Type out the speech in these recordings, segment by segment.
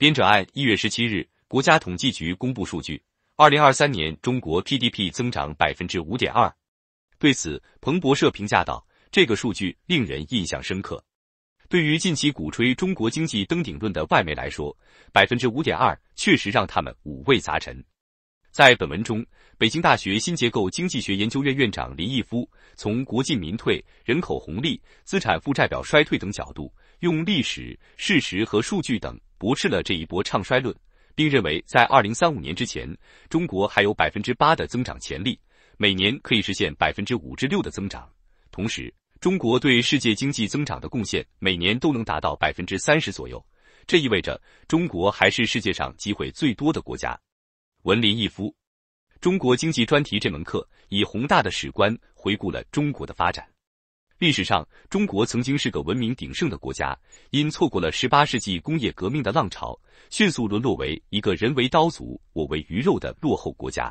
编者按一月十七日，国家统计局公布数据，二零二三年中国 GDP 增长百分之五点二。对此，彭博社评价道：“这个数据令人印象深刻。对于近期鼓吹中国经济登顶论的外媒来说，百分之五点二确实让他们五味杂陈。”在本文中，北京大学新结构经济学研究院院长林毅夫从国进民退、人口红利、资产负债表衰退等角度，用历史事实和数据等。驳斥了这一波唱衰论，并认为在二零三五年之前，中国还有百分之八的增长潜力，每年可以实现百分之五至六的增长。同时，中国对世界经济增长的贡献每年都能达到百分之三十左右，这意味着中国还是世界上机会最多的国家。文林一夫，中国经济专题这门课以宏大的史观回顾了中国的发展。历史上，中国曾经是个文明鼎盛的国家，因错过了十八世纪工业革命的浪潮，迅速沦落为一个人为刀俎、我为鱼肉的落后国家。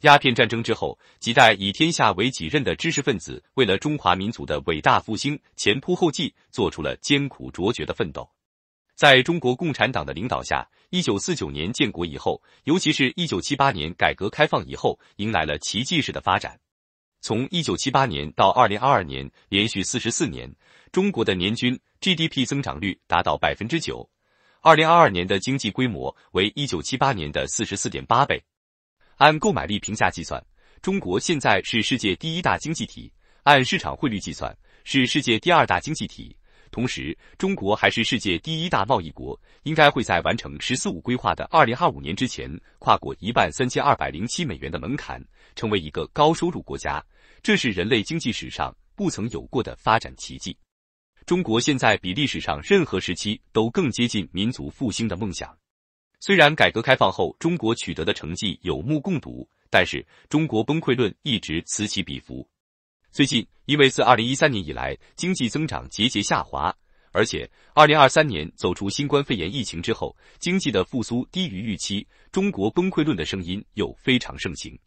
鸦片战争之后，几代以天下为己任的知识分子，为了中华民族的伟大复兴前仆后继，做出了艰苦卓绝的奋斗。在中国共产党的领导下，一九四九年建国以后，尤其是一九七八年改革开放以后，迎来了奇迹式的发展。从一九七八年到二零二二年，连续四十四年，中国的年均 GDP 增长率达到百分之九。二零二二年的经济规模为一九七八年的四十四点八倍。按购买力评价计算，中国现在是世界第一大经济体；按市场汇率计算，是世界第二大经济体。同时，中国还是世界第一大贸易国，应该会在完成“十四五”规划的二零二五年之前，跨过一万三千二百零七美元的门槛，成为一个高收入国家。这是人类经济史上不曾有过的发展奇迹。中国现在比历史上任何时期都更接近民族复兴的梦想。虽然改革开放后中国取得的成绩有目共睹，但是中国崩溃论一直此起彼伏。最近，因为自二零一三年以来经济增长节节下滑，而且二零二三年走出新冠肺炎疫情之后，经济的复苏低于预期，中国崩溃论的声音又非常盛行。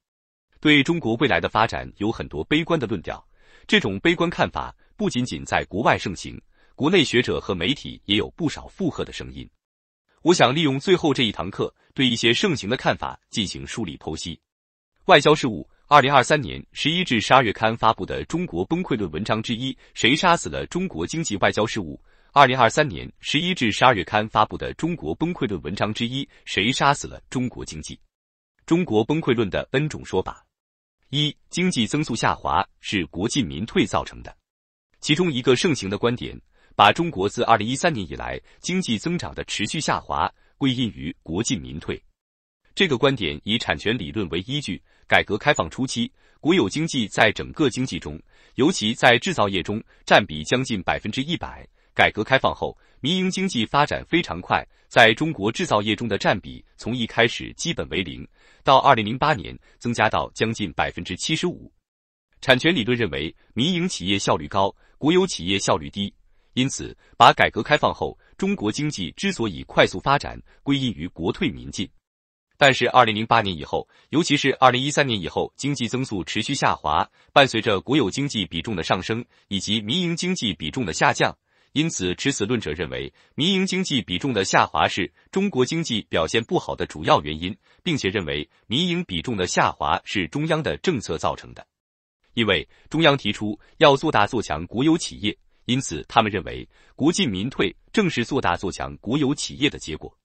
对中国未来的发展有很多悲观的论调，这种悲观看法不仅仅在国外盛行，国内学者和媒体也有不少附和的声音。我想利用最后这一堂课，对一些盛行的看法进行梳理剖析。外交事务二零二三年十一至十二月刊发布的《中国崩溃论》文章之一：谁杀死了中国经济？外交事务二零二三年十一至十二月刊发布的《中国崩溃论》文章之一：谁杀死了中国经济？中国崩溃论的 N 种说法。一、经济增速下滑是国进民退造成的，其中一个盛行的观点，把中国自二零一三年以来经济增长的持续下滑归因于国进民退。这个观点以产权理论为依据，改革开放初期，国有经济在整个经济中，尤其在制造业中占比将近百分之一百。改革开放后，民营经济发展非常快，在中国制造业中的占比从一开始基本为零，到二零零八年增加到将近百分之七十五。产权理论认为，民营企业效率高，国有企业效率低，因此把改革开放后中国经济之所以快速发展归因于国退民进。但是二零零八年以后，尤其是二零一三年以后，经济增速持续下滑，伴随着国有经济比重的上升以及民营经济比重的下降。因此，持此论者认为，民营经济比重的下滑是中国经济表现不好的主要原因，并且认为民营比重的下滑是中央的政策造成的。因为中央提出要做大做强国有企业，因此他们认为国进民退正是做大做强国有企业的结果。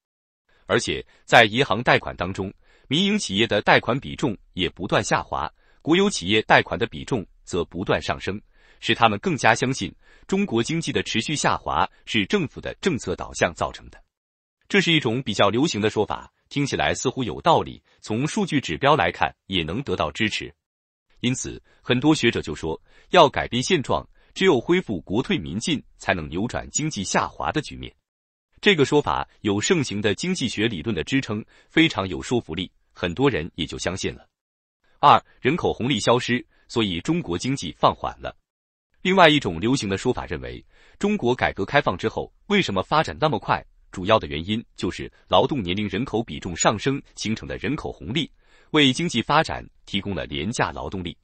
而且在银行贷款当中，民营企业的贷款比重也不断下滑，国有企业贷款的比重则不断上升。使他们更加相信中国经济的持续下滑是政府的政策导向造成的。这是一种比较流行的说法，听起来似乎有道理，从数据指标来看也能得到支持。因此，很多学者就说，要改变现状，只有恢复国退民进，才能扭转经济下滑的局面。这个说法有盛行的经济学理论的支撑，非常有说服力，很多人也就相信了。二，人口红利消失，所以中国经济放缓了。另外一种流行的说法认为，中国改革开放之后为什么发展那么快？主要的原因就是劳动年龄人口比重上升形成的人口红利，为经济发展提供了廉价劳动力。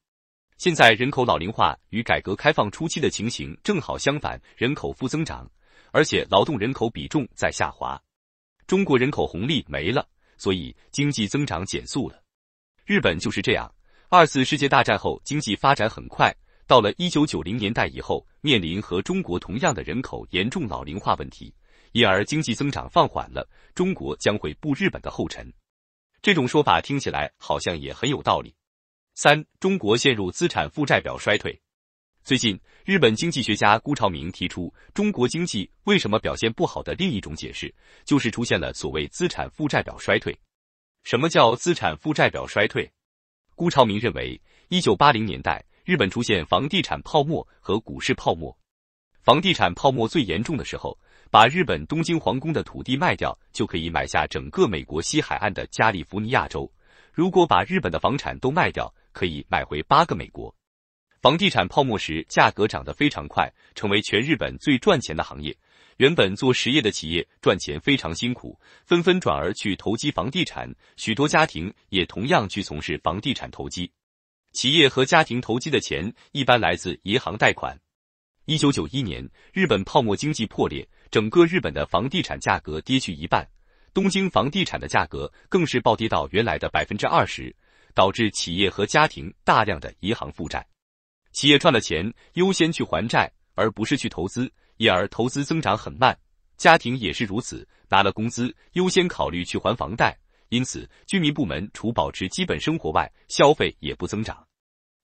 现在人口老龄化与改革开放初期的情形正好相反，人口负增长，而且劳动人口比重在下滑。中国人口红利没了，所以经济增长减速了。日本就是这样，二次世界大战后经济发展很快，到了一九九零年代以后，面临和中国同样的人口严重老龄化问题，因而经济增长放缓了，中国将会步日本的后尘。这种说法听起来好像也很有道理。三、中国陷入资产负债表衰退。最近，日本经济学家辜朝明提出，中国经济为什么表现不好的另一种解释，就是出现了所谓资产负债表衰退。什么叫资产负债表衰退？辜朝明认为，一九八零年代，日本出现房地产泡沫和股市泡沫。房地产泡沫最严重的时候，把日本东京皇宫的土地卖掉，就可以买下整个美国西海岸的加利福尼亚州。如果把日本的房产都卖掉，可以买回八个美国。房地产泡沫时，价格涨得非常快，成为全日本最赚钱的行业。原本做实业的企业赚钱非常辛苦，纷纷转而去投机房地产。许多家庭也同样去从事房地产投机。企业和家庭投机的钱一般来自银行贷款。一九九一年，日本泡沫经济破裂，整个日本的房地产价格跌去一半，东京房地产的价格更是暴跌到原来的百分之二十，导致企业和家庭大量的银行负债。企业赚了钱，优先去还债，而不是去投资，因而投资增长很慢。家庭也是如此，拿了工资，优先考虑去还房贷，因此居民部门除保持基本生活外，消费也不增长。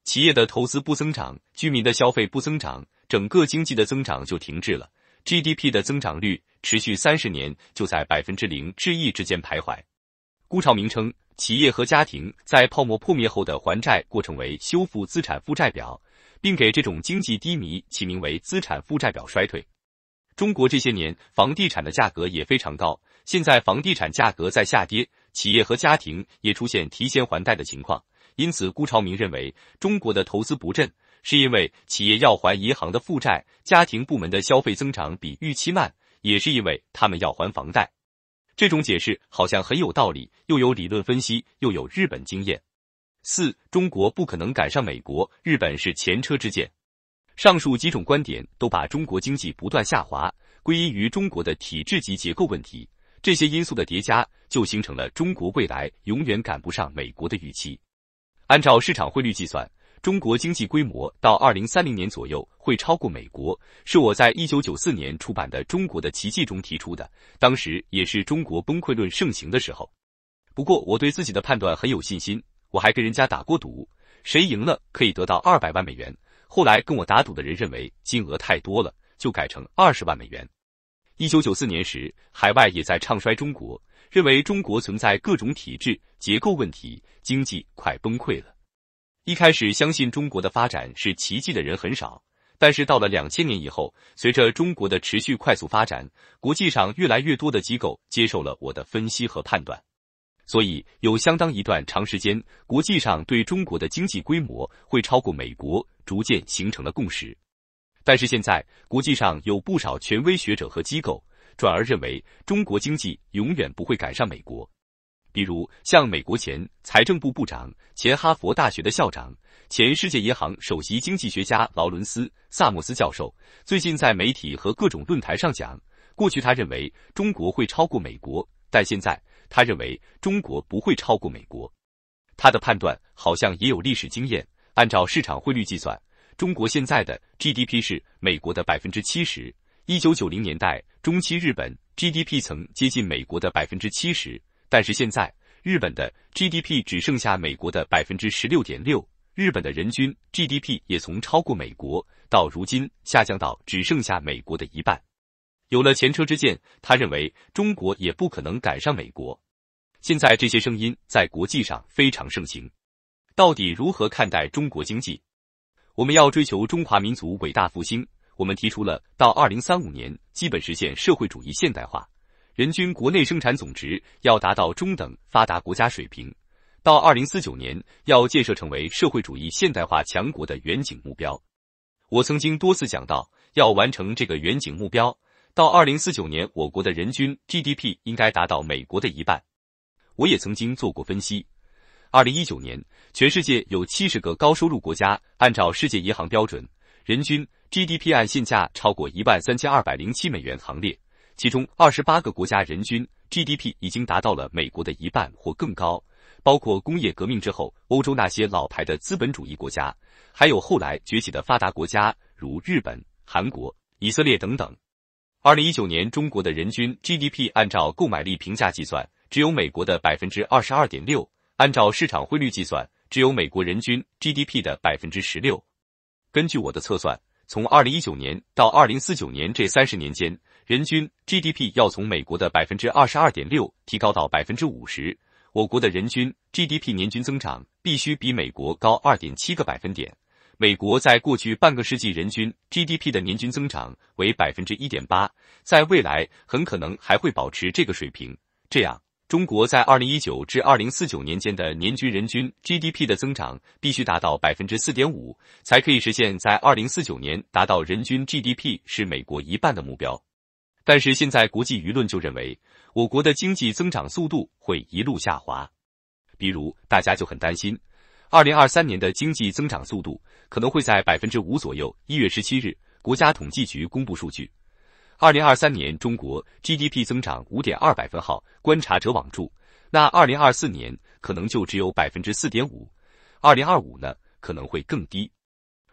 企业的投资不增长，居民的消费不增长，整个经济的增长就停滞了。GDP 的增长率持续三十年就在百分之零至一之间徘徊。顾朝明称，企业和家庭在泡沫破灭后的还债过程为修复资产负债表。并给这种经济低迷起名为资产负债表衰退。中国这些年房地产的价格也非常高，现在房地产价格在下跌，企业和家庭也出现提前还贷的情况。因此，辜朝明认为，中国的投资不振是因为企业要还银行的负债，家庭部门的消费增长比预期慢，也是因为他们要还房贷。这种解释好像很有道理，又有理论分析，又有日本经验。四，中国不可能赶上美国、日本是前车之鉴。上述几种观点都把中国经济不断下滑归因于中国的体制及结构问题，这些因素的叠加就形成了中国未来永远赶不上美国的预期。按照市场汇率计算，中国经济规模到二零三零年左右会超过美国，是我在一九九四年出版的《中国的奇迹》中提出的，当时也是中国崩溃论盛行的时候。不过，我对自己的判断很有信心。我还跟人家打过赌，谁赢了可以得到二百万美元。后来跟我打赌的人认为金额太多了，就改成二十万美元。一九九四年时，海外也在唱衰中国，认为中国存在各种体制结构问题，经济快崩溃了。一开始相信中国的发展是奇迹的人很少，但是到了两千年以后，随着中国的持续快速发展，国际上越来越多的机构接受了我的分析和判断。所以有相当一段长时间，国际上对中国的经济规模会超过美国，逐渐形成了共识。但是现在，国际上有不少权威学者和机构转而认为，中国经济永远不会赶上美国。比如像美国前财政部部长、前哈佛大学的校长、前世界银行首席经济学家劳伦斯·萨默斯教授，最近在媒体和各种论坛上讲，过去他认为中国会超过美国，但现在。他认为中国不会超过美国，他的判断好像也有历史经验。按照市场汇率计算，中国现在的 GDP 是美国的百分之七十。一九九零年代中期，日本 GDP 曾接近美国的百分之七十，但是现在日本的 GDP 只剩下美国的百分之十六点六。日本的人均 GDP 也从超过美国到如今下降到只剩下美国的一半。有了前车之鉴，他认为中国也不可能赶上美国。现在这些声音在国际上非常盛行。到底如何看待中国经济？我们要追求中华民族伟大复兴。我们提出了到二零三五年基本实现社会主义现代化，人均国内生产总值要达到中等发达国家水平，到二零四九年要建设成为社会主义现代化强国的远景目标。我曾经多次讲到，要完成这个远景目标。到二零四九年，我国的人均 GDP 应该达到美国的一半。我也曾经做过分析。二零一九年，全世界有七十个高收入国家，按照世界银行标准，人均 GDP 按现价超过一万三千二百零七美元行列。其中二十八个国家人均 GDP 已经达到了美国的一半或更高，包括工业革命之后欧洲那些老牌的资本主义国家，还有后来崛起的发达国家，如日本、韩国、以色列等等。二零一九年中国的人均 GDP 按照购买力平价计算，只有美国的百分之二十二点六；按照市场汇率计算，只有美国人均 GDP 的百分之十六。根据我的测算。从二零一九年到二零四九年这三十年间，人均 GDP 要从美国的百分之二十二点六提高到百分之五十，我国的人均 GDP 年均增长必须比美国高二点七个百分点。美国在过去半个世纪人均 GDP 的年均增长为百分之一点八，在未来很可能还会保持这个水平。这样。中国在二零一九至二零四九年间的年均人均 GDP 的增长必须达到百分之四点五，才可以实现在二零四九年达到人均 GDP 是美国一半的目标。但是现在国际舆论就认为，我国的经济增长速度会一路下滑。比如，大家就很担心，二零二三年的经济增长速度可能会在百分之五左右。一月十七日，国家统计局公布数据。二零二三年中国 GDP 增长五点二百分号，观察者网注，那二零二四年可能就只有百分之四点五，二零二五呢可能会更低。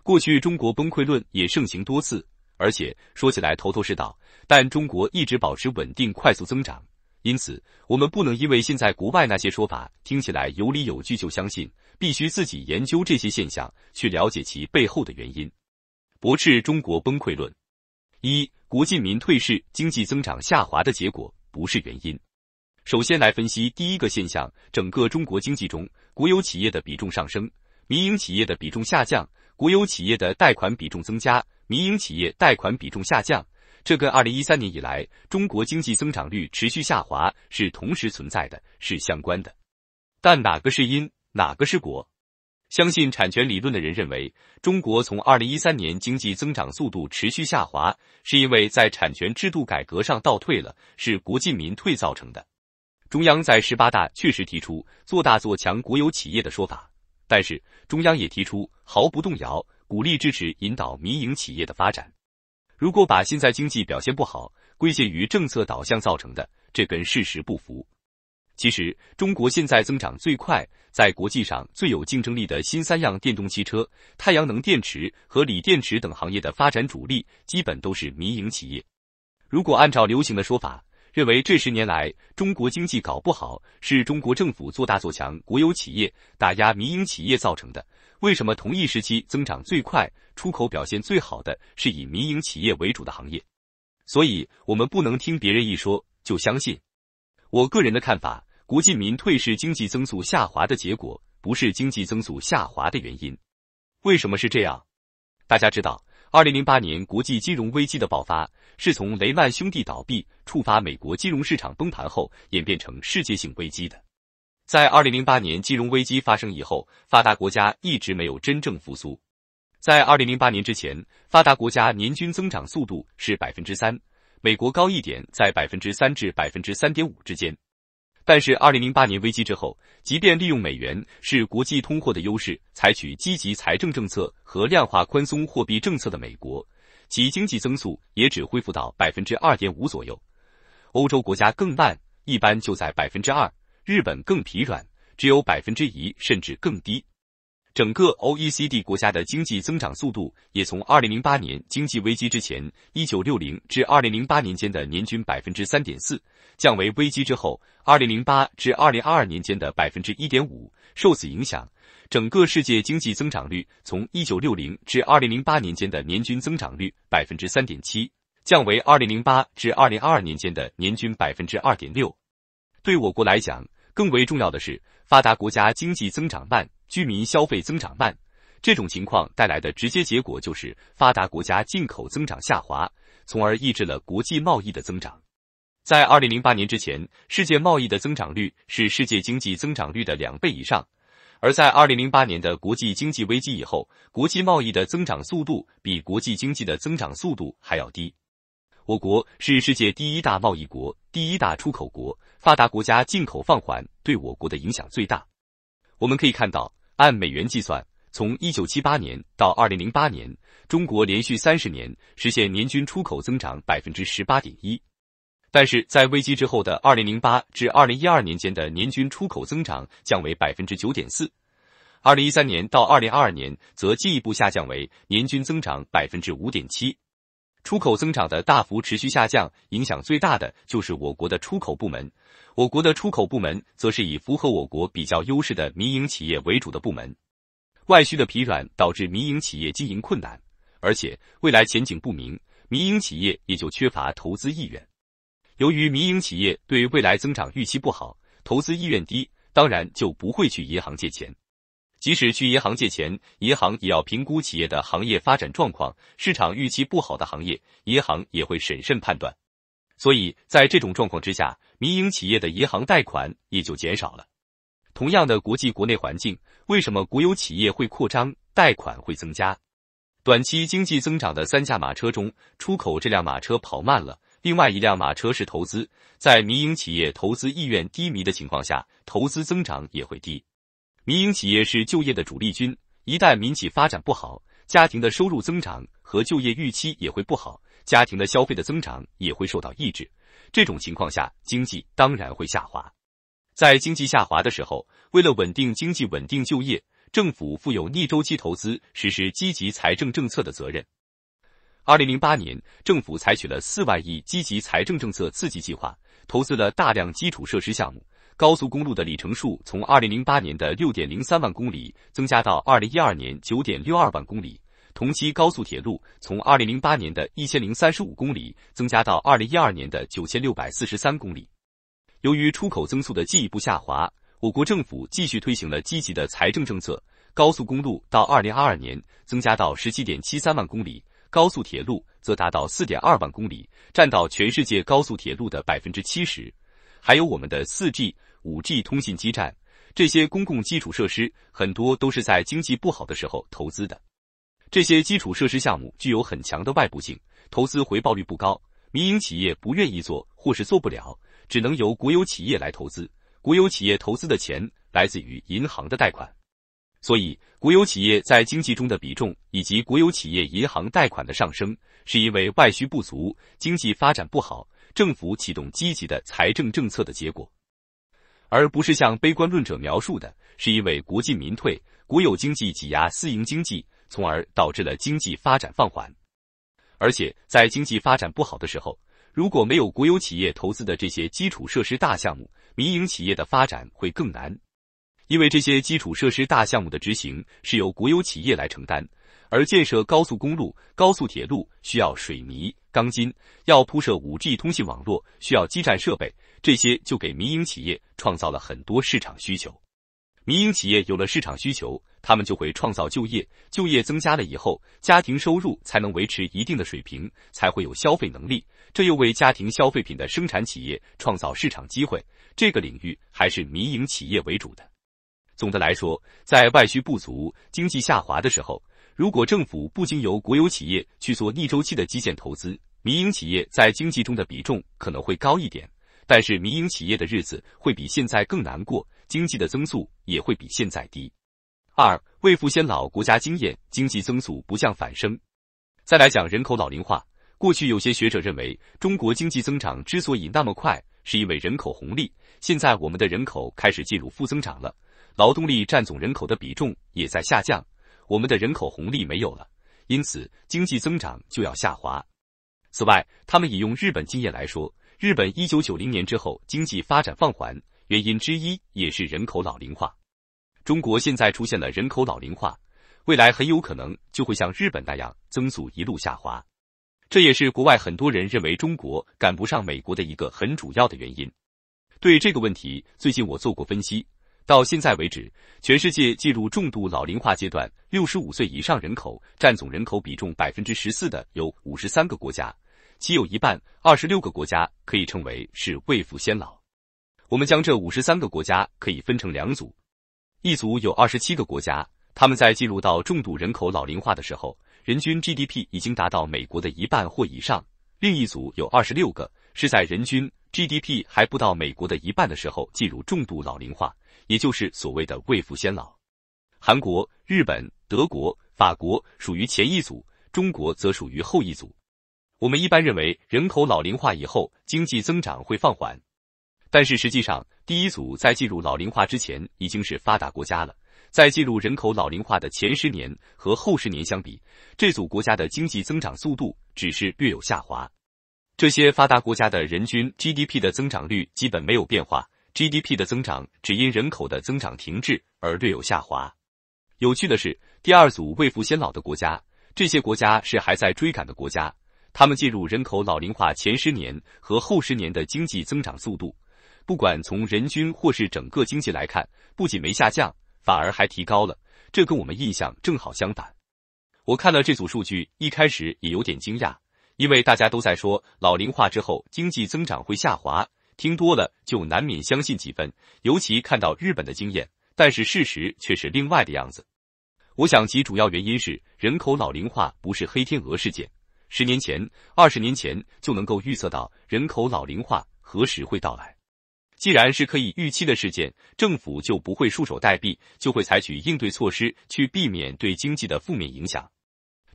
过去中国崩溃论也盛行多次，而且说起来头头是道，但中国一直保持稳定快速增长，因此我们不能因为现在国外那些说法听起来有理有据就相信，必须自己研究这些现象，去了解其背后的原因，驳斥中国崩溃论。一国进民退市，经济增长下滑的结果不是原因。首先来分析第一个现象：整个中国经济中，国有企业的比重上升，民营企业的比重下降；国有企业的贷款比重增加，民营企业贷款比重下降。这跟二零一三年以来中国经济增长率持续下滑是同时存在的，是相关的。但哪个是因，哪个是果？相信产权理论的人认为，中国从二零一三年经济增长速度持续下滑，是因为在产权制度改革上倒退了，是国进民退造成的。中央在十八大确实提出做大做强国有企业的说法，但是中央也提出毫不动摇鼓励支持引导民营企业的发展。如果把现在经济表现不好归结于政策导向造成的，这跟事实不符。其实，中国现在增长最快、在国际上最有竞争力的新三样电动汽车、太阳能电池和锂电池等行业的发展主力，基本都是民营企业。如果按照流行的说法，认为这十年来中国经济搞不好是中国政府做大做强国有企业、打压民营企业造成的，为什么同一时期增长最快、出口表现最好的是以民营企业为主的行业？所以，我们不能听别人一说就相信。我个人的看法。国进民退是经济增速下滑的结果，不是经济增速下滑的原因。为什么是这样？大家知道，二零零八年国际金融危机的爆发，是从雷曼兄弟倒闭触发美国金融市场崩盘后演变成世界性危机的。在二零零八年金融危机发生以后，发达国家一直没有真正复苏。在二零零八年之前，发达国家年均增长速度是百分之三，美国高一点，在百分之三至百分之三点五之间。但是，二零零八年危机之后，即便利用美元是国际通货的优势，采取积极财政政策和量化宽松货币政策的美国，其经济增速也只恢复到百分之二点五左右。欧洲国家更慢，一般就在百分之二；日本更疲软，只有百分之一甚至更低。整个 OECD 国家的经济增长速度也从2008年经济危机之前1960至2008年间的年均百分之三点四，降为危机之后2008至2022年间的百分之一点五。受此影响，整个世界经济增长率从1960至2008年间的年均增长率百分之三点七，降为2008至2022年间的年均百分之二点六。对我国来讲，更为重要的是，发达国家经济增长慢。居民消费增长慢，这种情况带来的直接结果就是发达国家进口增长下滑，从而抑制了国际贸易的增长。在二零零八年之前，世界贸易的增长率是世界经济增长率的两倍以上；而在二零零八年的国际经济危机以后，国际贸易的增长速度比国际经济的增长速度还要低。我国是世界第一大贸易国、第一大出口国，发达国家进口放缓对我国的影响最大。我们可以看到。按美元计算，从一九七八年到二零零八年，中国连续三十年实现年均出口增长百分之十八点一。但是在危机之后的二零零八至二零一二年间的年均出口增长降为百分之九点四，二零一三年到二零二二年则进一步下降为年均增长百分之五点七。出口增长的大幅持续下降，影响最大的就是我国的出口部门。我国的出口部门则是以符合我国比较优势的民营企业为主的部门。外需的疲软导致民营企业经营困难，而且未来前景不明，民营企业也就缺乏投资意愿。由于民营企业对未来增长预期不好，投资意愿低，当然就不会去银行借钱。即使去银行借钱，银行也要评估企业的行业发展状况，市场预期不好的行业，银行也会审慎判断。所以在这种状况之下，民营企业的银行贷款也就减少了。同样的国际国内环境，为什么国有企业会扩张，贷款会增加？短期经济增长的三驾马车中，出口这辆马车跑慢了，另外一辆马车是投资。在民营企业投资意愿低迷的情况下，投资增长也会低。民营企业是就业的主力军，一旦民企发展不好，家庭的收入增长和就业预期也会不好，家庭的消费的增长也会受到抑制。这种情况下，经济当然会下滑。在经济下滑的时候，为了稳定经济、稳定就业，政府负有逆周期投资、实施积极财政政策的责任。二零零八年，政府采取了四万亿积极财政政策刺激计划，投资了大量基础设施项目。高速公路的里程数从二零零八年的六点零三万公里增加到二零一二年九点六二万公里，同期高速铁路从二零零八年的一千零三十五公里增加到二零一二年的九千六百四十三公里。由于出口增速的进一步下滑，我国政府继续推行了积极的财政政策，高速公路到二零二二年增加到十七点七三万公里，高速铁路则达到四点二万公里，占到全世界高速铁路的百分之七十。还有我们的四 G。五 G 通信基站，这些公共基础设施很多都是在经济不好的时候投资的。这些基础设施项目具有很强的外部性，投资回报率不高，民营企业不愿意做或是做不了，只能由国有企业来投资。国有企业投资的钱来自于银行的贷款，所以国有企业在经济中的比重以及国有企业银行贷款的上升，是因为外需不足、经济发展不好，政府启动积极的财政政策的结果。而不是像悲观论者描述的，是因为国进民退，国有经济挤压私营经济，从而导致了经济发展放缓。而且在经济发展不好的时候，如果没有国有企业投资的这些基础设施大项目，民营企业的发展会更难，因为这些基础设施大项目的执行是由国有企业来承担。而建设高速公路、高速铁路需要水泥、钢筋，要铺设五 G 通信网络需要基站设备，这些就给民营企业创造了很多市场需求。民营企业有了市场需求，他们就会创造就业，就业增加了以后，家庭收入才能维持一定的水平，才会有消费能力，这又为家庭消费品的生产企业创造市场机会。这个领域还是民营企业为主的。总的来说，在外需不足、经济下滑的时候。如果政府不经由国有企业去做逆周期的基建投资，民营企业在经济中的比重可能会高一点，但是民营企业的日子会比现在更难过，经济的增速也会比现在低。二，未富先老，国家经验，经济增速不降反升。再来讲人口老龄化，过去有些学者认为，中国经济增长之所以那么快，是因为人口红利。现在我们的人口开始进入负增长了，劳动力占总人口的比重也在下降。我们的人口红利没有了，因此经济增长就要下滑。此外，他们引用日本经验来说，日本一九九零年之后经济发展放缓，原因之一也是人口老龄化。中国现在出现了人口老龄化，未来很有可能就会像日本那样增速一路下滑。这也是国外很多人认为中国赶不上美国的一个很主要的原因。对这个问题，最近我做过分析。到现在为止，全世界进入重度老龄化阶段，六十五岁以上人口占总人口比重百分之十四的有五十三个国家，其有一半二十六个国家可以称为是未富先老。我们将这五十三个国家可以分成两组，一组有二十七个国家，他们在进入到重度人口老龄化的时候，人均 GDP 已经达到美国的一半或以上；另一组有二十六个是在人均 GDP 还不到美国的一半的时候进入重度老龄化。也就是所谓的未富先老，韩国、日本、德国、法国属于前一组，中国则属于后一组。我们一般认为人口老龄化以后经济增长会放缓，但是实际上，第一组在进入老龄化之前已经是发达国家了。在进入人口老龄化的前十年和后十年相比，这组国家的经济增长速度只是略有下滑。这些发达国家的人均 GDP 的增长率基本没有变化，GDP 的增长只因人口的增长停滞而略有下滑。有趣的是，第二组未富先老的国家，这些国家是还在追赶的国家，他们进入人口老龄化前十年和后十年的经济增长速度，不管从人均或是整个经济来看，不仅没下降。反而还提高了，这跟我们印象正好相反。我看了这组数据，一开始也有点惊讶，因为大家都在说老龄化之后经济增长会下滑，听多了就难免相信几分。尤其看到日本的经验，但是事实却是另外的样子。我想其主要原因是人口老龄化不是黑天鹅事件，十年前、二十年前就能够预测到人口老龄化何时会到来。既然是可以预期的事件，政府就不会束手待毙，就会采取应对措施去避免对经济的负面影响。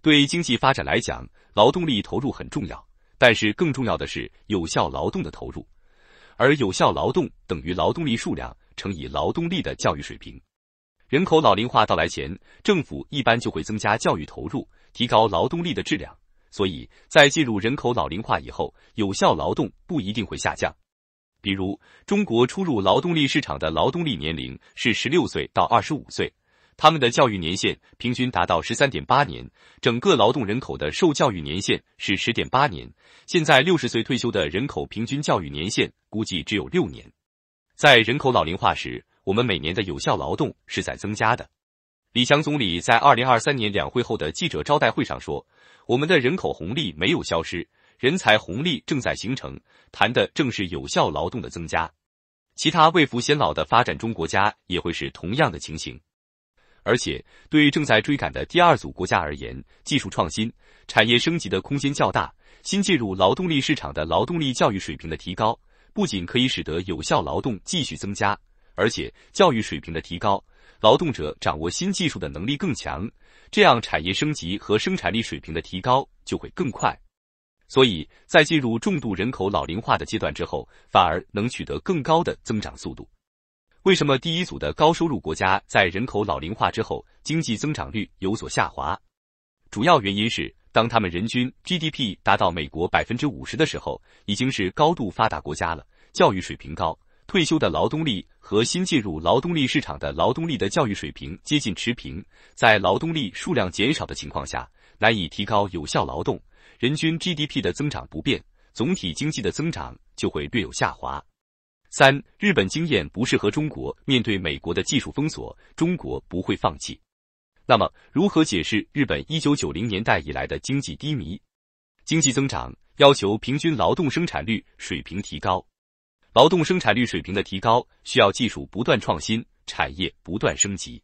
对经济发展来讲，劳动力投入很重要，但是更重要的是有效劳动的投入，而有效劳动等于劳动力数量乘以劳动力的教育水平。人口老龄化到来前，政府一般就会增加教育投入，提高劳动力的质量，所以在进入人口老龄化以后，有效劳动不一定会下降。比如，中国出入劳动力市场的劳动力年龄是十六岁到二十五岁，他们的教育年限平均达到十三点八年，整个劳动人口的受教育年限是十点八年。现在六十岁退休的人口平均教育年限估计只有六年。在人口老龄化时，我们每年的有效劳动是在增加的。李强总理在二零二三年两会后的记者招待会上说：“我们的人口红利没有消失。”人才红利正在形成，谈的正是有效劳动的增加。其他未富先老的发展中国家也会是同样的情形。而且，对正在追赶的第二组国家而言，技术创新、产业升级的空间较大。新进入劳动力市场的劳动力教育水平的提高，不仅可以使得有效劳动继续增加，而且教育水平的提高，劳动者掌握新技术的能力更强，这样产业升级和生产力水平的提高就会更快。所以在进入重度人口老龄化的阶段之后，反而能取得更高的增长速度。为什么第一组的高收入国家在人口老龄化之后经济增长率有所下滑？主要原因是，当他们人均 GDP 达到美国百分之五十的时候，已经是高度发达国家了，教育水平高，退休的劳动力和新进入劳动力市场的劳动力的教育水平接近持平，在劳动力数量减少的情况下，难以提高有效劳动。人均 GDP 的增长不变，总体经济的增长就会略有下滑。三、日本经验不适合中国，面对美国的技术封锁，中国不会放弃。那么，如何解释日本一九九零年代以来的经济低迷？经济增长要求平均劳动生产率水平提高，劳动生产率水平的提高需要技术不断创新，产业不断升级。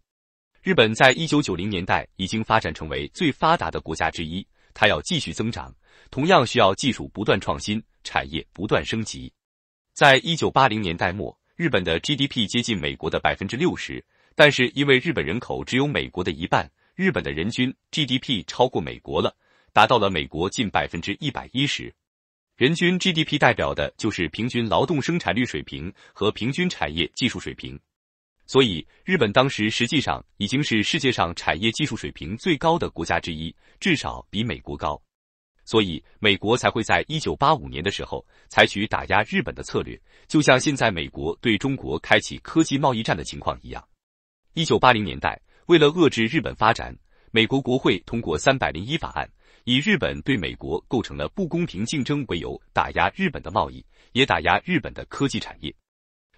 日本在一九九零年代已经发展成为最发达的国家之一。它要继续增长，同样需要技术不断创新，产业不断升级。在一九八零年代末，日本的 GDP 接近美国的百分之六十，但是因为日本人口只有美国的一半，日本的人均 GDP 超过美国了，达到了美国近百分之一百一十。人均 GDP 代表的就是平均劳动生产率水平和平均产业技术水平。所以，日本当时实际上已经是世界上产业技术水平最高的国家之一，至少比美国高。所以，美国才会在一九八五年的时候采取打压日本的策略，就像现在美国对中国开启科技贸易战的情况一样。一九八零年代，为了遏制日本发展，美国国会通过三百零一法案，以日本对美国构成了不公平竞争为由，打压日本的贸易，也打压日本的科技产业。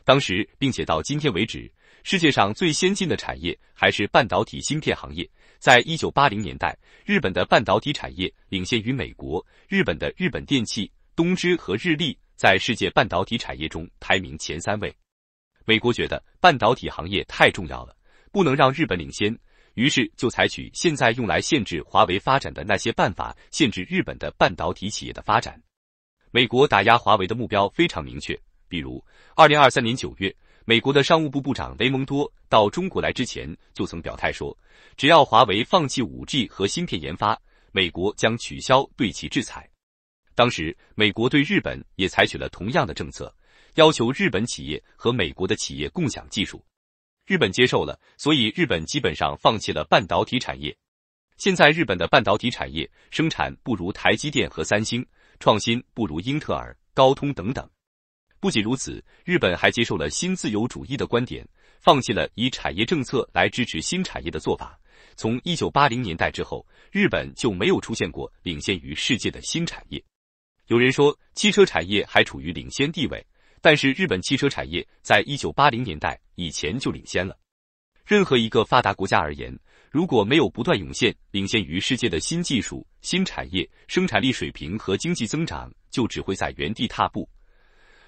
当时，并且到今天为止。世界上最先进的产业还是半导体芯片行业。在一九八零年代，日本的半导体产业领先于美国。日本的日本电器、东芝和日立在世界半导体产业中排名前三位。美国觉得半导体行业太重要了，不能让日本领先，于是就采取现在用来限制华为发展的那些办法，限制日本的半导体企业的发展。美国打压华为的目标非常明确，比如二零二三年九月。美国的商务部部长雷蒙多到中国来之前就曾表态说，只要华为放弃五 G 和芯片研发，美国将取消对其制裁。当时，美国对日本也采取了同样的政策，要求日本企业和美国的企业共享技术。日本接受了，所以日本基本上放弃了半导体产业。现在，日本的半导体产业生产不如台积电和三星，创新不如英特尔、高通等等。不仅如此，日本还接受了新自由主义的观点，放弃了以产业政策来支持新产业的做法。从一九八零年代之后，日本就没有出现过领先于世界的新产业。有人说，汽车产业还处于领先地位，但是日本汽车产业在一九八零年代以前就领先了。任何一个发达国家而言，如果没有不断涌现领先于世界的新技术、新产业、生产力水平和经济增长，就只会在原地踏步。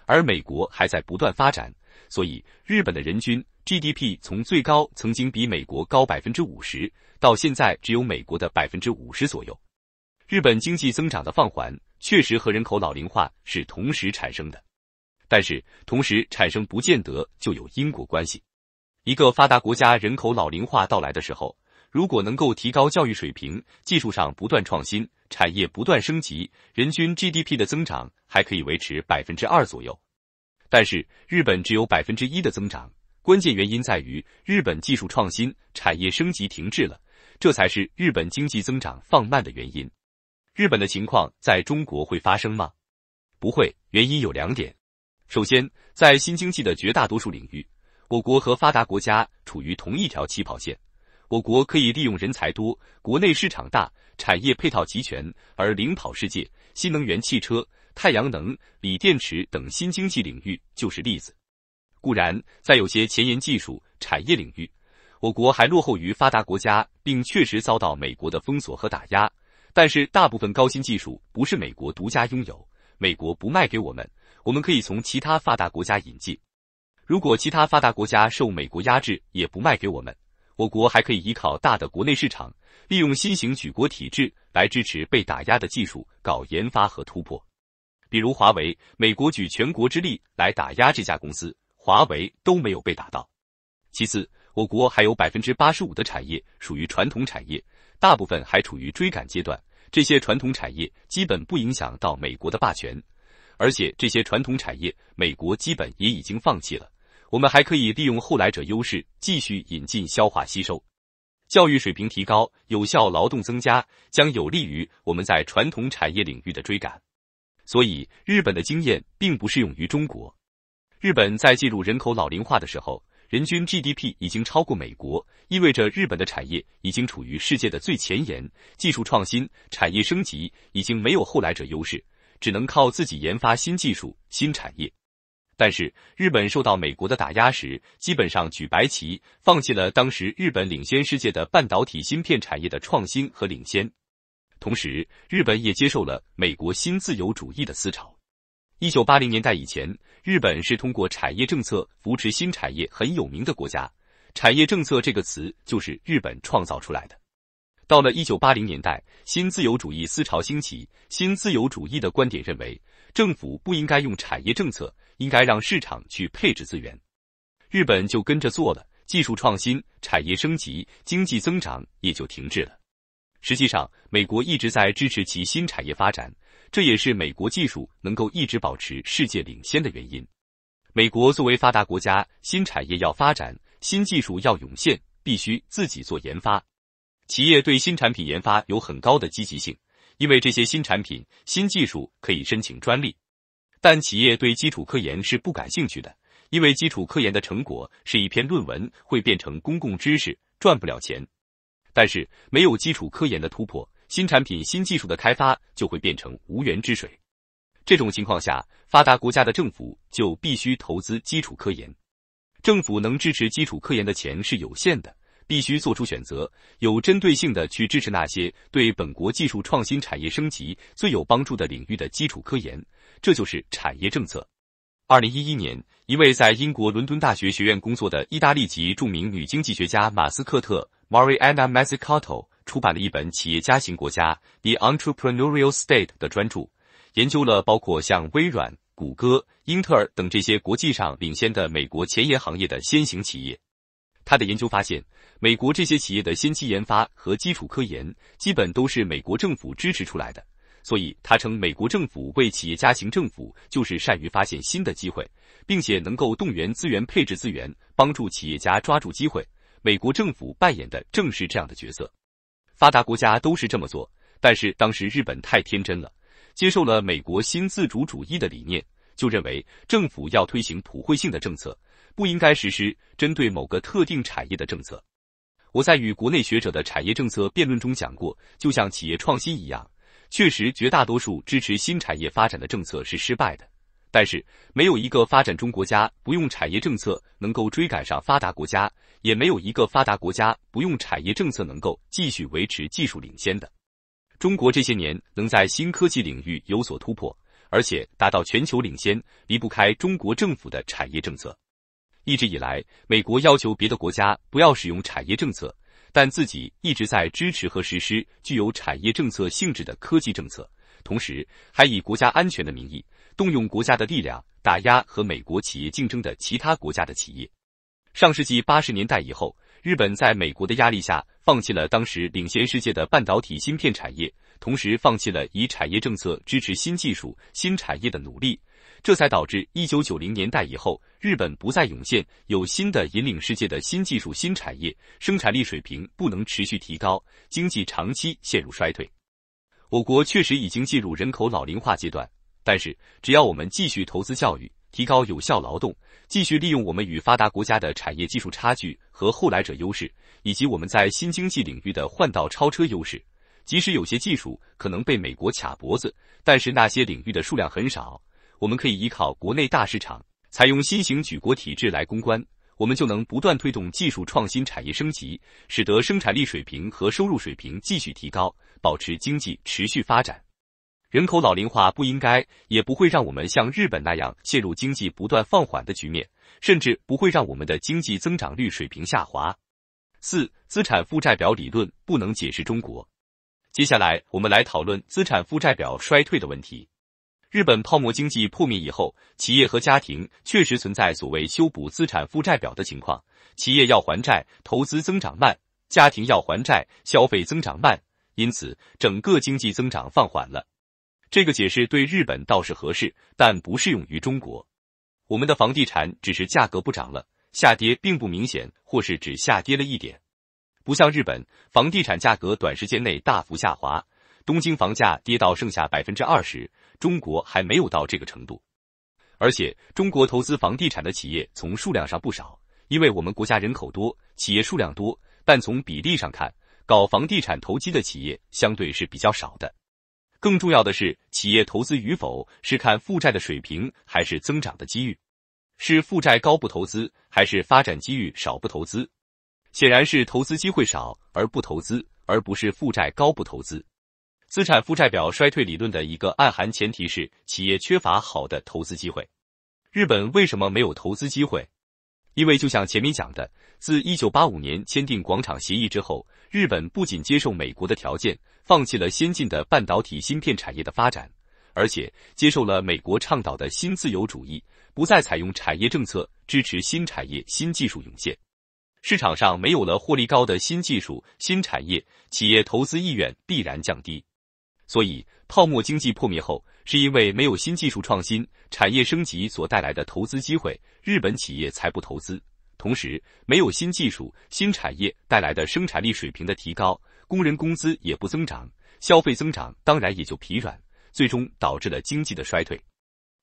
而美国还在不断发展，所以日本的人均 GDP 从最高曾经比美国高百分之五十，到现在只有美国的百分之五十左右。日本经济增长的放缓，确实和人口老龄化是同时产生的，但是同时产生不见得就有因果关系。一个发达国家人口老龄化到来的时候，如果能够提高教育水平，技术上不断创新，产业不断升级，人均 GDP 的增长还可以维持百分之二左右。但是日本只有百分之一的增长，关键原因在于日本技术创新、产业升级停滞了，这才是日本经济增长放慢的原因。日本的情况在中国会发生吗？不会，原因有两点。首先，在新经济的绝大多数领域。我国和发达国家处于同一条起跑线，我国可以利用人才多、国内市场大、产业配套齐全而领跑世界。新能源汽车、太阳能、锂电池等新经济领域就是例子。固然，在有些前沿技术产业领域，我国还落后于发达国家，并确实遭到美国的封锁和打压。但是，大部分高新技术不是美国独家拥有，美国不卖给我们，我们可以从其他发达国家引进。如果其他发达国家受美国压制，也不卖给我们，我国还可以依靠大的国内市场，利用新型举国体制来支持被打压的技术，搞研发和突破。比如华为，美国举全国之力来打压这家公司，华为都没有被打到。其次，我国还有百分之八十五的产业属于传统产业，大部分还处于追赶阶段。这些传统产业基本不影响到美国的霸权，而且这些传统产业美国基本也已经放弃了。我们还可以利用后来者优势，继续引进、消化、吸收。教育水平提高，有效劳动增加，将有利于我们在传统产业领域的追赶。所以，日本的经验并不适用于中国。日本在进入人口老龄化的时候，人均 GDP 已经超过美国，意味着日本的产业已经处于世界的最前沿，技术创新、产业升级已经没有后来者优势，只能靠自己研发新技术、新产业。但是，日本受到美国的打压时，基本上举白旗，放弃了当时日本领先世界的半导体芯片产业的创新和领先。同时，日本也接受了美国新自由主义的思潮。一九八零年代以前，日本是通过产业政策扶持新产业很有名的国家。产业政策这个词就是日本创造出来的。到了一九八零年代，新自由主义思潮兴起，新自由主义的观点认为，政府不应该用产业政策。应该让市场去配置资源，日本就跟着做了，技术创新、产业升级，经济增长也就停滞了。实际上，美国一直在支持其新产业发展，这也是美国技术能够一直保持世界领先的原因。美国作为发达国家，新产业要发展，新技术要涌现，必须自己做研发。企业对新产品研发有很高的积极性，因为这些新产品、新技术可以申请专利。但企业对基础科研是不感兴趣的，因为基础科研的成果是一篇论文，会变成公共知识，赚不了钱。但是没有基础科研的突破，新产品、新技术的开发就会变成无源之水。这种情况下，发达国家的政府就必须投资基础科研。政府能支持基础科研的钱是有限的，必须做出选择，有针对性的去支持那些对本国技术创新、产业升级最有帮助的领域的基础科研。这就是产业政策。二零一一年，一位在英国伦敦大学学院工作的意大利籍著名女经济学家马斯克特 （Mariana Mazzucato） 出版了一本《企业家型国家：The Entrepreneurial State》的专著，研究了包括像微软、谷歌、英特尔等这些国际上领先的美国前沿行业的先行企业。他的研究发现，美国这些企业的先期研发和基础科研基本都是美国政府支持出来的。所以他称美国政府为企业家型政府，就是善于发现新的机会，并且能够动员资源、配置资源，帮助企业家抓住机会。美国政府扮演的正是这样的角色。发达国家都是这么做，但是当时日本太天真了，接受了美国新自主主义的理念，就认为政府要推行普惠性的政策，不应该实施针对某个特定产业的政策。我在与国内学者的产业政策辩论中讲过，就像企业创新一样。确实，绝大多数支持新产业发展的政策是失败的，但是没有一个发展中国家不用产业政策能够追赶上发达国家，也没有一个发达国家不用产业政策能够继续维持技术领先的。中国这些年能在新科技领域有所突破，而且达到全球领先，离不开中国政府的产业政策。一直以来，美国要求别的国家不要使用产业政策。但自己一直在支持和实施具有产业政策性质的科技政策，同时还以国家安全的名义动用国家的力量打压和美国企业竞争的其他国家的企业。上世纪八十年代以后，日本在美国的压力下放弃了当时领先世界的半导体芯片产业，同时放弃了以产业政策支持新技术、新产业的努力。这才导致一九九零年代以后，日本不再涌现有新的引领世界的新技术、新产业，生产力水平不能持续提高，经济长期陷入衰退。我国确实已经进入人口老龄化阶段，但是只要我们继续投资教育，提高有效劳动，继续利用我们与发达国家的产业技术差距和后来者优势，以及我们在新经济领域的换道超车优势，即使有些技术可能被美国卡脖子，但是那些领域的数量很少。我们可以依靠国内大市场，采用新型举国体制来攻关，我们就能不断推动技术创新、产业升级，使得生产力水平和收入水平继续提高，保持经济持续发展。人口老龄化不应该，也不会让我们像日本那样陷入经济不断放缓的局面，甚至不会让我们的经济增长率水平下滑。四、资产负债表理论不能解释中国。接下来，我们来讨论资产负债表衰退的问题。日本泡沫经济破灭以后，企业和家庭确实存在所谓修补资产负债表的情况。企业要还债，投资增长慢；家庭要还债，消费增长慢，因此整个经济增长放缓了。这个解释对日本倒是合适，但不适用于中国。我们的房地产只是价格不涨了，下跌并不明显，或是只下跌了一点，不像日本，房地产价格短时间内大幅下滑。东京房价跌到剩下百分之二十，中国还没有到这个程度。而且，中国投资房地产的企业从数量上不少，因为我们国家人口多，企业数量多，但从比例上看，搞房地产投机的企业相对是比较少的。更重要的是，企业投资与否是看负债的水平，还是增长的机遇？是负债高不投资，还是发展机遇少不投资？显然是投资机会少而不投资，而不是负债高不投资。资产负债表衰退理论的一个暗含前提是企业缺乏好的投资机会。日本为什么没有投资机会？因为就像前面讲的，自一九八五年签订广场协议之后，日本不仅接受美国的条件，放弃了先进的半导体芯片产业的发展，而且接受了美国倡导的新自由主义，不再采用产业政策支持新产业、新技术涌现。市场上没有了获利高的新技术、新产业，企业投资意愿必然降低。所以，泡沫经济破灭后，是因为没有新技术创新、产业升级所带来的投资机会，日本企业才不投资；同时，没有新技术、新产业带来的生产力水平的提高，工人工资也不增长，消费增长当然也就疲软，最终导致了经济的衰退。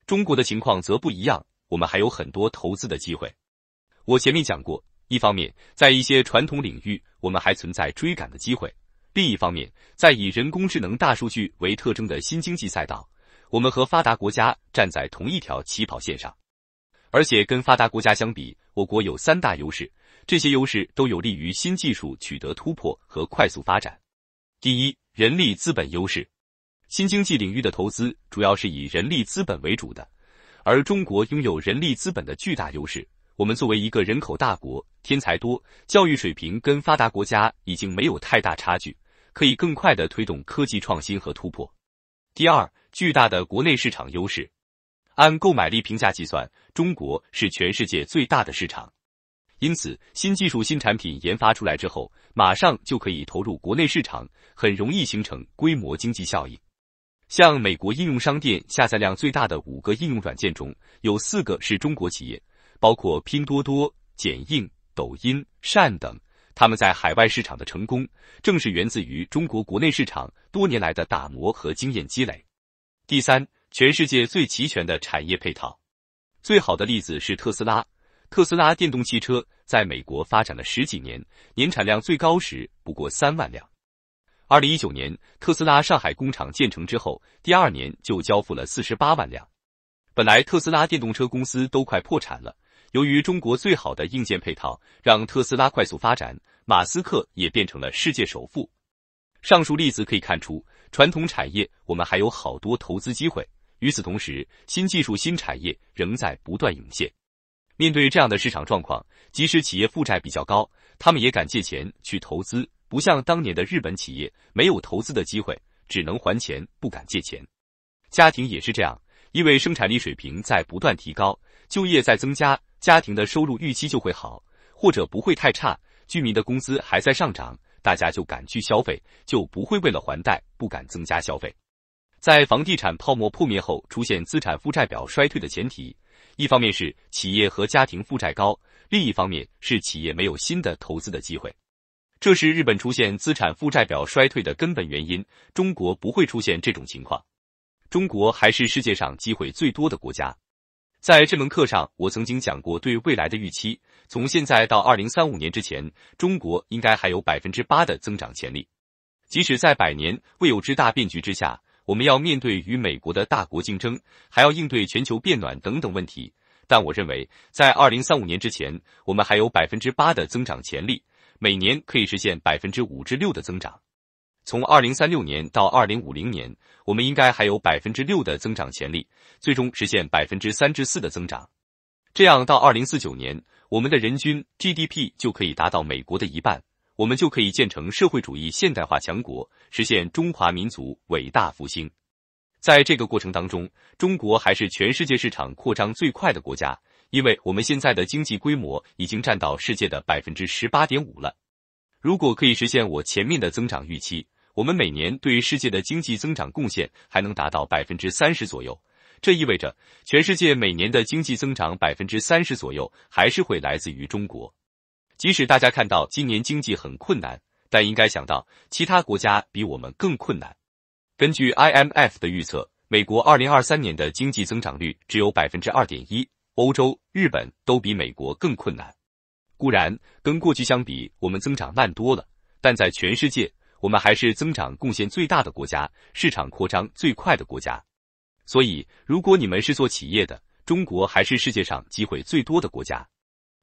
中国的情况则不一样，我们还有很多投资的机会。我前面讲过，一方面，在一些传统领域，我们还存在追赶的机会。另一方面，在以人工智能、大数据为特征的新经济赛道，我们和发达国家站在同一条起跑线上，而且跟发达国家相比，我国有三大优势，这些优势都有利于新技术取得突破和快速发展。第一，人力资本优势，新经济领域的投资主要是以人力资本为主的，而中国拥有人力资本的巨大优势。我们作为一个人口大国，天才多，教育水平跟发达国家已经没有太大差距。可以更快的推动科技创新和突破。第二，巨大的国内市场优势，按购买力评价计算，中国是全世界最大的市场。因此，新技术、新产品研发出来之后，马上就可以投入国内市场，很容易形成规模经济效应。像美国应用商店下载量最大的五个应用软件中，有四个是中国企业，包括拼多多、剪映、抖音、善等。他们在海外市场的成功，正是源自于中国国内市场多年来的打磨和经验积累。第三，全世界最齐全的产业配套，最好的例子是特斯拉。特斯拉电动汽车在美国发展了十几年，年产量最高时不过三万辆。二零一九年，特斯拉上海工厂建成之后，第二年就交付了四十八万辆。本来特斯拉电动车公司都快破产了，由于中国最好的硬件配套，让特斯拉快速发展，马斯克也变成了世界首富。上述例子可以看出，传统产业我们还有好多投资机会。与此同时，新技术、新产业仍在不断涌现。面对这样的市场状况，即使企业负债比较高，他们也敢借钱去投资，不像当年的日本企业没有投资的机会，只能还钱不敢借钱。家庭也是这样，因为生产力水平在不断提高，就业在增加，家庭的收入预期就会好，或者不会太差，居民的工资还在上涨，大家就敢去消费，就不会为了还贷不敢增加消费。在房地产泡沫破灭后出现资产负债表衰退的前提。一方面是企业和家庭负债高，另一方面是企业没有新的投资的机会，这是日本出现资产负债表衰退的根本原因。中国不会出现这种情况，中国还是世界上机会最多的国家。在这门课上，我曾经讲过对未来的预期，从现在到二零三五年之前，中国应该还有百分之八的增长潜力。即使在百年未有之大变局之下。我们要面对与美国的大国竞争，还要应对全球变暖等等问题。但我认为，在二零三五年之前，我们还有百分之八的增长潜力，每年可以实现百分之五至六的增长。从二零三六年到二零五零年，我们应该还有百分之六的增长潜力，最终实现百分之三至四的增长。这样到二零四九年，我们的人均 GDP 就可以达到美国的一半。我们就可以建成社会主义现代化强国，实现中华民族伟大复兴。在这个过程当中，中国还是全世界市场扩张最快的国家，因为我们现在的经济规模已经占到世界的百分之十八点五了。如果可以实现我前面的增长预期，我们每年对世界的经济增长贡献还能达到百分之三十左右。这意味着，全世界每年的经济增长百分之三十左右，还是会来自于中国。即使大家看到今年经济很困难，但应该想到其他国家比我们更困难。根据 IMF 的预测，美国二零二三年的经济增长率只有百分之二点一，欧洲、日本都比美国更困难。固然跟过去相比，我们增长慢多了，但在全世界，我们还是增长贡献最大的国家，市场扩张最快的国家。所以，如果你们是做企业的，中国还是世界上机会最多的国家。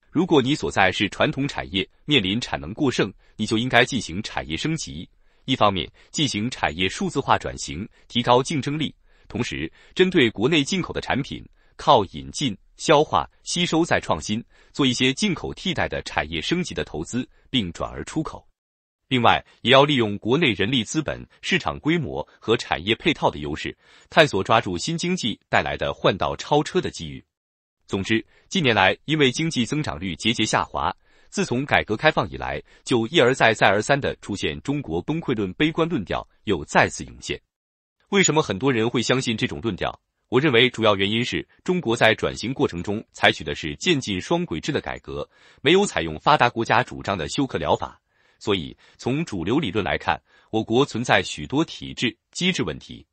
如果你所在是传统产业，面临产能过剩，你就应该进行产业升级。一方面进行产业数字化转型，提高竞争力；同时针对国内进口的产品，靠引进、消化、吸收再创新，做一些进口替代的产业升级的投资，并转而出口。另外，也要利用国内人力资本、市场规模和产业配套的优势，探索抓住新经济带来的换道超车的机遇。总之，近年来因为经济增长率节节下滑，自从改革开放以来，就一而再、再而三的出现中国崩溃论、悲观论调又再次涌现。为什么很多人会相信这种论调？我认为主要原因是中国在转型过程中采取的是渐进双轨制的改革，没有采用发达国家主张的休克疗法。所以，从主流理论来看，我国存在许多体制机制问题。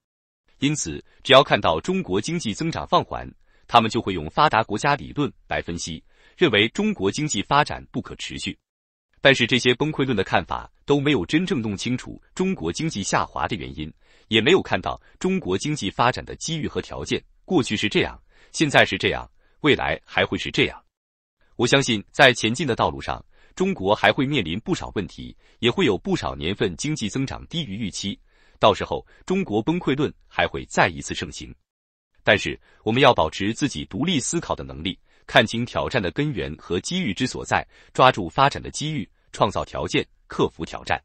因此，只要看到中国经济增长放缓，他们就会用发达国家理论来分析，认为中国经济发展不可持续。但是这些崩溃论的看法都没有真正弄清楚中国经济下滑的原因，也没有看到中国经济发展的机遇和条件。过去是这样，现在是这样，未来还会是这样。我相信，在前进的道路上，中国还会面临不少问题，也会有不少年份经济增长低于预期。到时候，中国崩溃论还会再一次盛行。但是，我们要保持自己独立思考的能力，看清挑战的根源和机遇之所在，抓住发展的机遇，创造条件，克服挑战。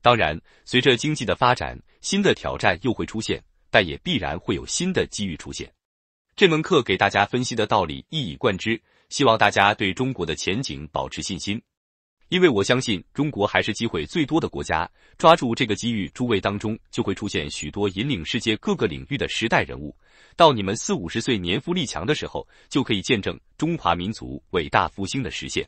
当然，随着经济的发展，新的挑战又会出现，但也必然会有新的机遇出现。这门课给大家分析的道理一以贯之，希望大家对中国的前景保持信心。因为我相信中国还是机会最多的国家，抓住这个机遇，诸位当中就会出现许多引领世界各个领域的时代人物。到你们四五十岁年富力强的时候，就可以见证中华民族伟大复兴的实现。